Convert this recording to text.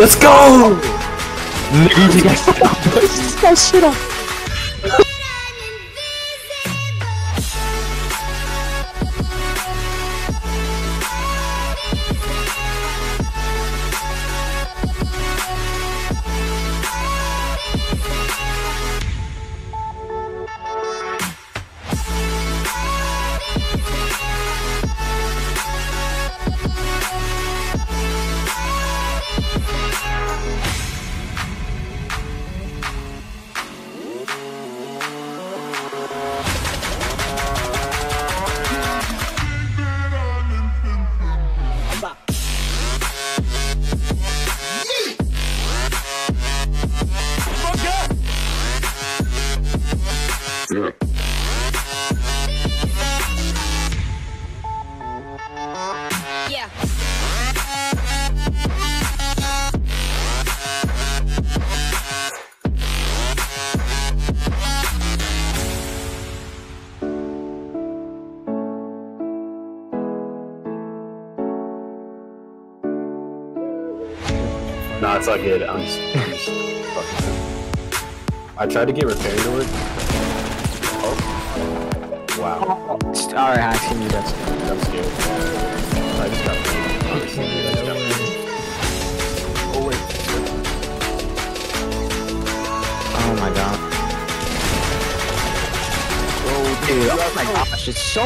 Let's go! Nigga, you guys that shit up. Yeah. Nah, it's all good. I'm just, I'm just fucking. I tried to get repairing to work. Wow. Alright, asking you that's That's good. I just got honestly, I just got Oh wait. Oh my god. Oh dude, oh my gosh, it's so